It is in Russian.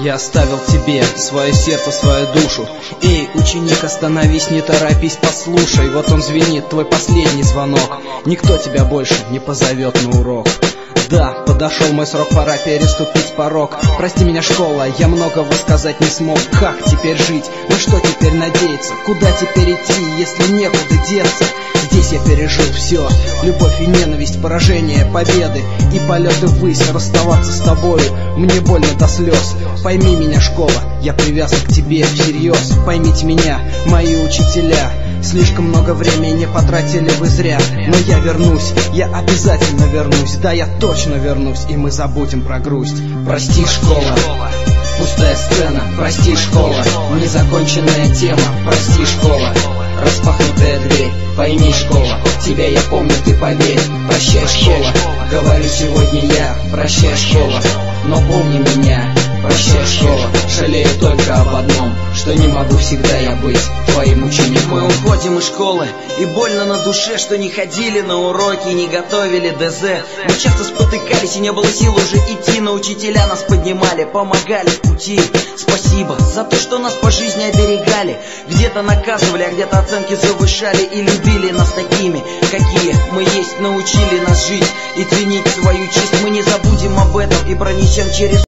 Я оставил тебе свое сердце, свою душу Эй, ученик, остановись, не торопись, послушай Вот он звенит, твой последний звонок Никто тебя больше не позовет на урок да, подошел мой срок, пора переступить порог Прости меня, школа, я многого сказать не смог Как теперь жить? На что теперь надеяться? Куда теперь идти, если некуда деться? Здесь я пережил все Любовь и ненависть, поражение, победы И полеты ввысь, расставаться с тобою Мне больно до слез Пойми меня, школа, я привязан к тебе всерьез Поймите меня, мои учителя Слишком много времени потратили вы зря. Но я вернусь, я обязательно вернусь Да, я точно вернусь, и мы забудем про грусть. Прости, школа, пустая сцена Прости, школа, незаконченная тема Прости, школа, распахнутая дверь. Пойми, школа, тебя я помню, ты поверь. Прощай, школа, говорю сегодня я. Прощай, школа, но помни меня Прощай, школа, жалею только об одном Что не могу всегда я быть твоим учеником. Мы уходим из школы, и больно на душе Что не ходили на уроки, не готовили ДЗ. Мы часто спотыкались, и не было сил уже идти. Но учителя нас поднимали, помогали в пути. Спасибо за то, что нас по жизни оберегали. Где-то наказывали, а где-то оценки завышали И любили нас такими, какие мы есть. Научили нас жить и ценить свою честь. Мы не забудем об этом и пронесем через